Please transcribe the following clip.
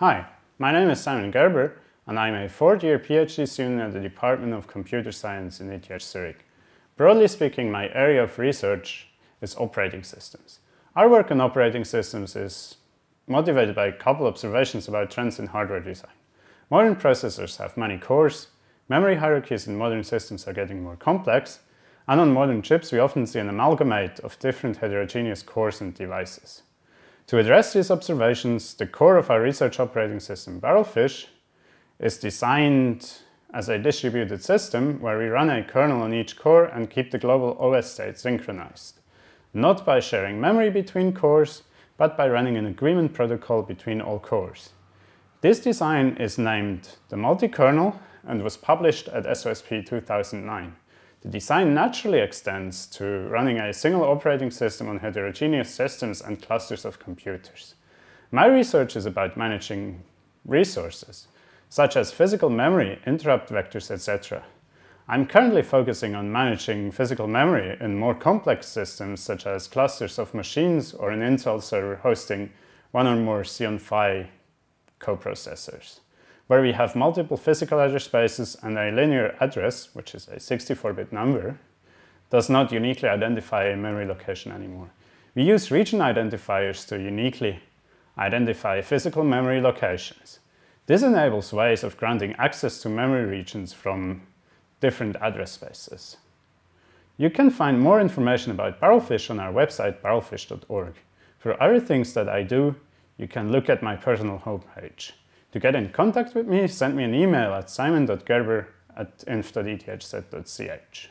Hi, my name is Simon Gerber and I'm a fourth year PhD student at the Department of Computer Science in ETH Zurich. Broadly speaking, my area of research is operating systems. Our work on operating systems is motivated by a couple observations about trends in hardware design. Modern processors have many cores, memory hierarchies in modern systems are getting more complex, and on modern chips we often see an amalgamate of different heterogeneous cores and devices. To address these observations, the core of our research operating system, Barrelfish, is designed as a distributed system where we run a kernel on each core and keep the global OS state synchronized. Not by sharing memory between cores, but by running an agreement protocol between all cores. This design is named the multi-kernel and was published at SOSP 2009. The design naturally extends to running a single operating system on heterogeneous systems and clusters of computers. My research is about managing resources, such as physical memory, interrupt vectors, etc. I'm currently focusing on managing physical memory in more complex systems, such as clusters of machines or an Intel server hosting one or more Xeon Phi coprocessors where we have multiple physical address spaces and a linear address, which is a 64-bit number, does not uniquely identify a memory location anymore. We use region identifiers to uniquely identify physical memory locations. This enables ways of granting access to memory regions from different address spaces. You can find more information about Barrelfish on our website barrelfish.org. For other things that I do, you can look at my personal homepage. To get in contact with me, send me an email at simon.gerber at inf.ethz.ch.